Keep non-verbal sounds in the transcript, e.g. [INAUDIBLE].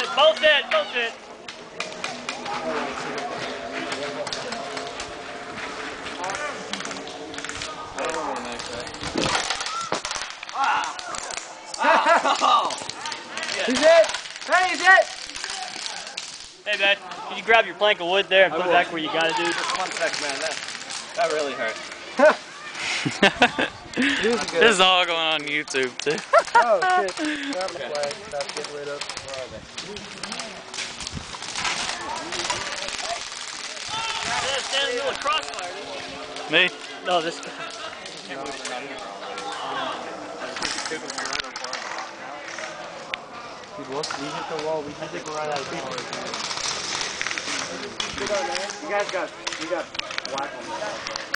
Don't sit, don't sit. He's it! Hey, he's it! Hey, man, can you grab your plank of wood there and put it back where you got it, dude? Just one sec, man. That, that really hurt. [LAUGHS] He was good. This is all going on YouTube too. [LAUGHS] Oh, shit. Grab the flag. About to get rid of. Yeah, stand in the middle of crossfire. Me? No, this guy. Dude, once we hit the wall, we I think we're right out of people. You guys got, you got black on that.